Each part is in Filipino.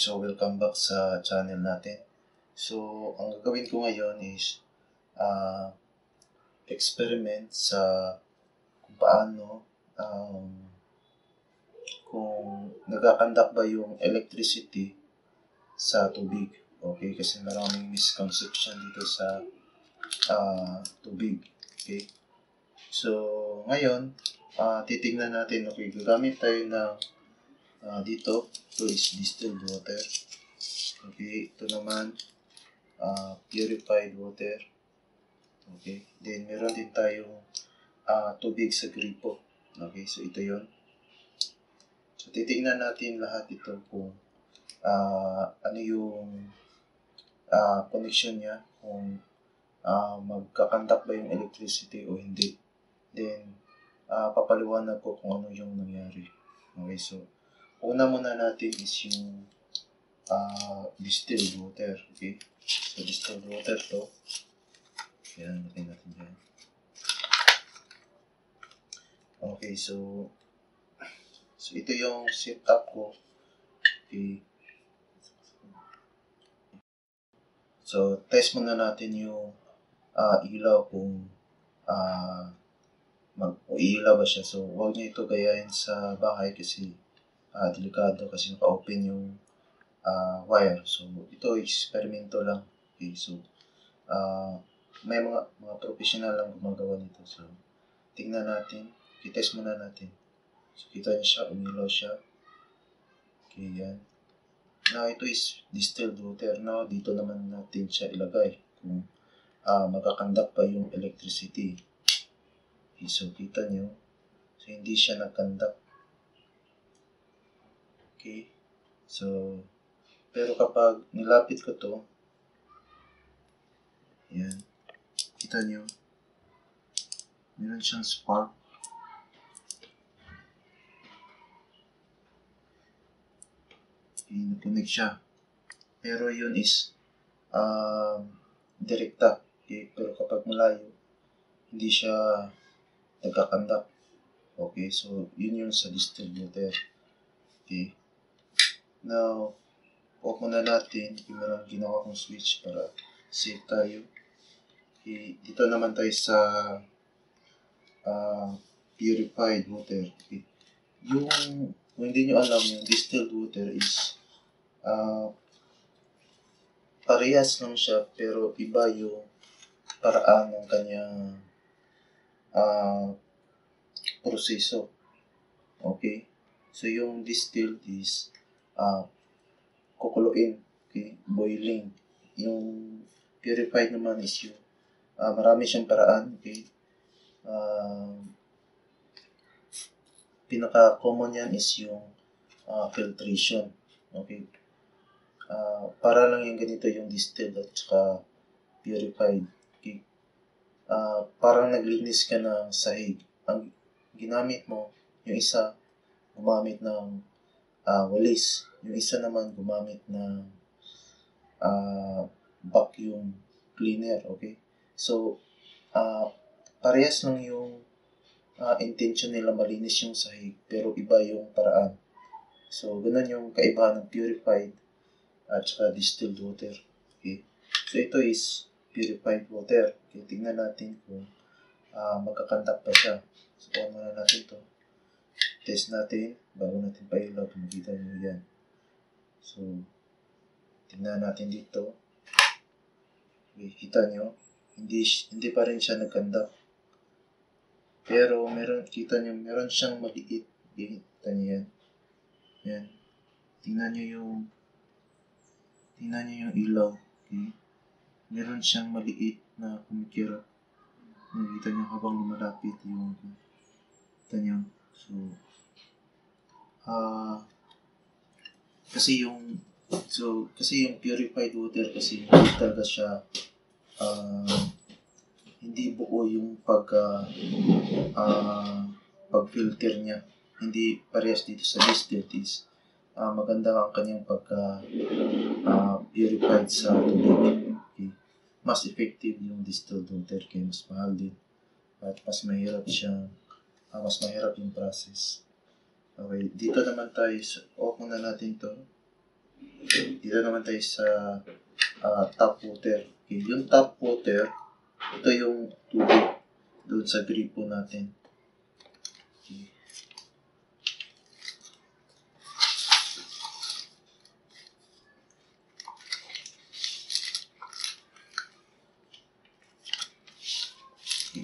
So welcome back sa channel natin. So, ang gagawin ko ngayon is uh, experiment sa kung paano um, kung nagakandak ba yung electricity sa tubig. Okay, kasi maraming misconception dito sa uh, tubig. Okay. So, ngayon, uh, titignan natin, okay, gagamit tayo ng uh, dito, ito is distilled water. Okay, ito naman, uh, purified water. Okay, then meron din tayong uh, tubig sa gripo. Okay, so ito yon. So, titignan natin lahat ito kung uh, ano yung uh, connection niya, kung uh, magkakandak ba yung electricity o hindi. Then, uh, papaliwanag ko kung ano yung nangyari. Okay, so, una muna natin is yung uh, distilled water. Okay? So, distilled water to. Yan, natin natin dyan. Okay, so, so ito yung setup ko. Okay. So, test muna natin yung uh, ilaw kung uh, mag-ilaw ba siya. So, huwag niyo ito gayahin sa bahay kasi uh, delikado kasi naka-open yung uh, wire. So, ito eksperimento lang. Okay, so, uh, may mga mga professional lang gumagawa nito. So, tingnan natin. I-test muna natin. So, kita niyo siya, umilaw siya. Okay, yan. Now, ito is distilled water. Now, dito naman natin siya ilagay kung uh, magkakandak pa yung electricity. Okay, so, kita nyo. So, hindi siya nagkandak. Okay? So, pero kapag nilapit ko to, yan, kita nyo, meron siyang spark. Okay, nag-connect siya. Pero yun is, um, direkta. Okay? Pero kapag malayo, hindi siya nagkakandak. Okay, so yun yung sa distributor. Okay. Now, off muna natin yung mga ginawa kong switch para safe tayo. Okay, dito naman tayo sa uh, purified water. Okay. Yung, kung hindi nyo alam, yung distilled water is uh, parehas lang siya pero iba yung paraan ng kanyang uh, proseso. Okay? So, yung distilled is uh, kukuluin, okay, boiling. Yung purified naman is yung uh, marami siyang paraan, okay. Uh, pinaka-common yan is yung uh, filtration, okay. Uh, para lang yung ganito yung distilled at saka purified, okay. Uh, parang naglinis ka ng sahig. Ang ginamit mo, yung isa, gumamit ng uh, walis. Yung isa naman gumamit ng uh, vacuum cleaner, okay? So, uh, parehas lang yung uh, intention nila malinis yung sahig, pero iba yung paraan. So, ganun yung kaibahan ng purified at saka distilled water. Okay? So, ito is purified water. Okay, tingnan natin kung uh, magkakantak pa siya. So, on muna natin to test natin bago natin pailaw kung makita nyo yan. So, tingnan natin dito. Kita nyo, hindi, hindi pa rin siya nagkanda. Pero, meron, kita nyo, meron siyang maliit. Kita nyo yan. Yan. Tingnan nyo yung, tingnan nyo yung ilaw. Okay. Meron siyang maliit na kumikira. Nakita nyo habang lumalapit yung, kita nyo. So, uh, kasi yung so kasi yung purified water kasi hindi talaga siya uh, hindi buo yung pag uh, uh, pag-filter niya. Hindi parehas dito sa distilled is uh, maganda ang kanyang pagka uh, purified sa tubig. Okay. mas effective yung distilled water kaya mas mahal din. At mas mahirap siyang uh, mas mahirap yung process Okay, dito naman tayo. Off muna natin to. dito naman tayo sa ah, tap water. Okay, yung tap water, ito yung tubig doon sa gripo natin. Okay.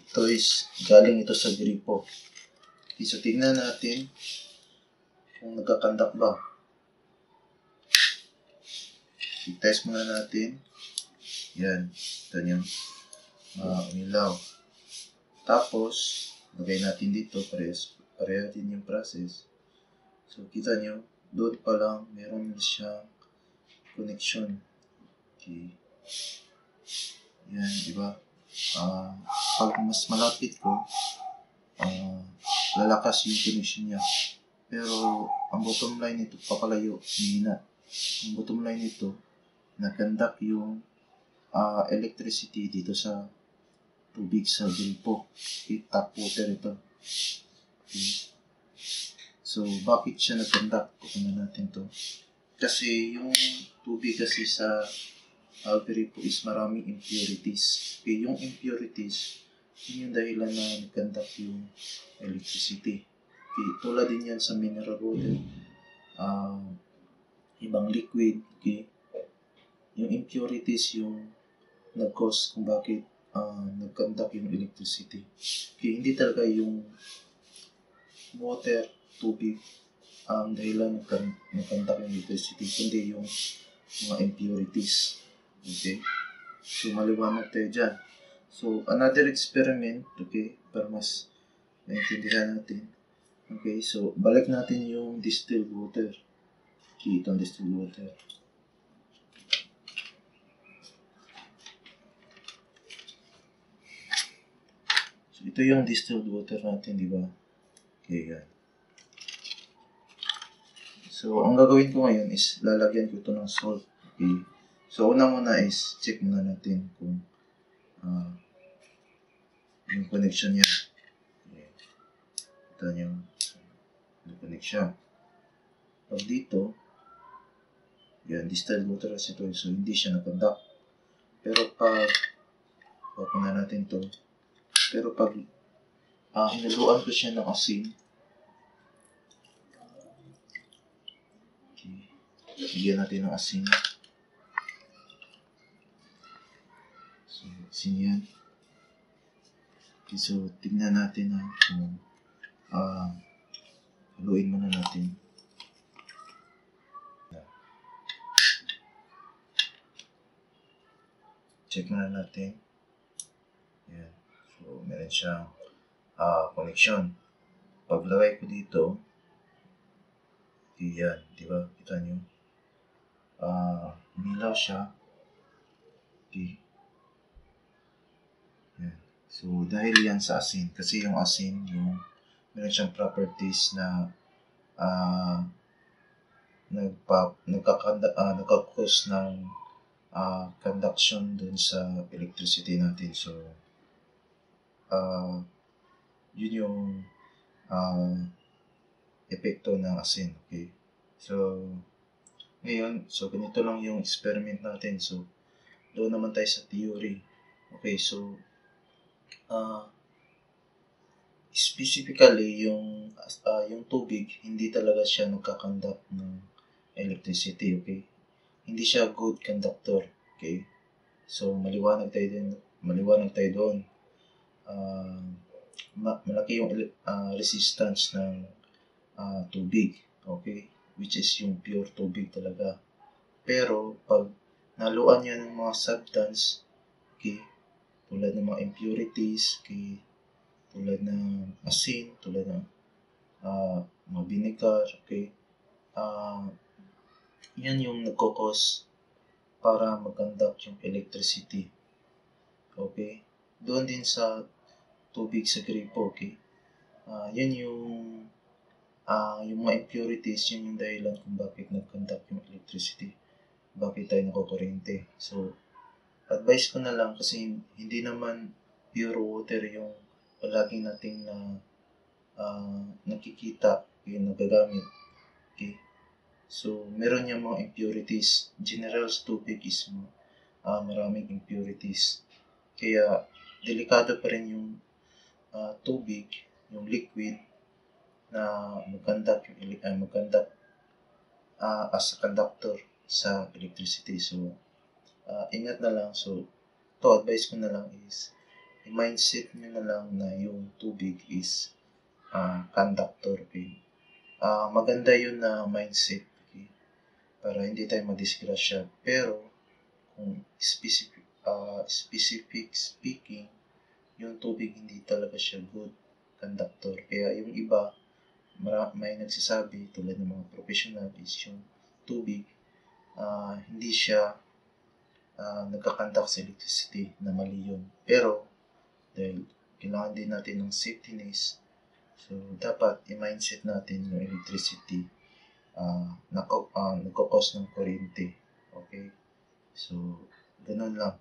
Ito is galing ito sa gripo. Okay, so tingnan natin kung nagkakandak ba. I-test muna natin. Yan. Ito nyo. Uh, umilaw. Tapos, lagay natin dito. Parehas, pareha din yung process. So, kita nyo, doon pa lang, meron siyang connection. Okay. Yan, di ba? Ah, pag mas malapit ko, ah, lalakas yung connection niya. Pero, ang bottom line nito, papalayo, hihina. Ang bottom line nito, nagandak yung ah, electricity dito sa tubig sa. Okay, tap water ito. Okay. So, bakit siya nagandak? Kukunan natin to. Kasi yung tubig kasi sa uh, gripo is maraming impurities. Okay, yung impurities, yun yung dahilan na nagandak yung electricity. Okay, tulad din yan sa mineral water. Ah, ibang liquid, okay? Yung impurities yung nag-cause kung bakit uh, nag-conduct yung electricity. Okay, hindi talaga yung water, tubig, ang dahilan ng nag-conduct yung electricity, kundi yung mga impurities. Okay? So, maliwanag tayo dyan. So, another experiment, okay, para mas maintindihan natin. Okay, so, balik natin yung distilled water. Okay, itong distilled water. So, ito yung distilled water natin, di ba? Okay, yan. So, ang gagawin ko ngayon is lalagyan ko ito ng salt. Okay. So, una muna is check muna natin kung ah, yung connection niya. Okay. Ito yung connect siya. Pag dito, yan, distilled water kasi ito. So, hindi siya nakonduct. Pero pag, pag na natin to, pero pag ah hinaluan ko siya ng asin, okay, bigyan natin ng asin. So, asin yan. Okay, so, tingnan natin na kung ah haluin muna natin. Check muna natin. Yan. So, meron siyang ah connection. Paglagay ko dito, di yan, di ba? Kita nyo? Ah, umilaw siya. Okay. So, dahil yan sa asin, kasi yung asin, yung meron siyang properties na ah nagpa, nagkakanda, uh, nagkakos ng ah conduction dun sa electricity natin. So, ah yun yung ah epekto ng asin. Okay? So, ngayon, so ganito lang yung experiment natin. So, doon naman tayo sa theory. Okay, so, ah specifically yung ah, yung tubig hindi talaga siya nagkakandak ng electricity okay? Hindi siya good conductor okay? So maliwanag tayo din maliwanag tayo doon. Ah, ma- malaki yung ah, resistance ng ah, tubig okay? Which is yung pure tubig talaga. Pero pag naluan niya ng mga substance okay tulad ng mga impurities okay tulad ng asin, tulad ng ah mga vinegar, okay? Ah, yan yung nagkakos para mag-conduct yung electricity. Okay? Doon din sa tubig sa gripo, okay? Ah, yan yung ah yung mga impurities, yun yung dahilan kung bakit nag-conduct yung electricity. Bakit tayo nakukuryente. So, advice ko na lang kasi hindi naman pure water yung palagi nating na ah, nakikita yung nagagamit. Okay? So, meron yung mga impurities. General tubig is ah, maraming impurities. Kaya, delikado pa rin yung ah, tubig, yung liquid, na mag-conduct, yung, ele- ah, mag-conduct ah, as a conductor sa electricity. So, ah, ingat na lang. So, to advice ko na lang is, i-mindset nyo na lang na yung tubig is ah, conductor. Okay? Ah, maganda yun na mindset. Okay? Para hindi tayo madisgrasya. Pero, kung specific, ah, specific speaking, yung tubig hindi talaga siya good conductor. Kaya yung iba, may nagsasabi tulad ng mga professional is yung tubig ah, hindi siya uh, nagkakandak sa electricity na mali yun. Pero dahil kailangan din natin ng safetyness so dapat i-mindset natin yung electricity uh, nako, uh, ng kuryente. Okay? So, ganun lang.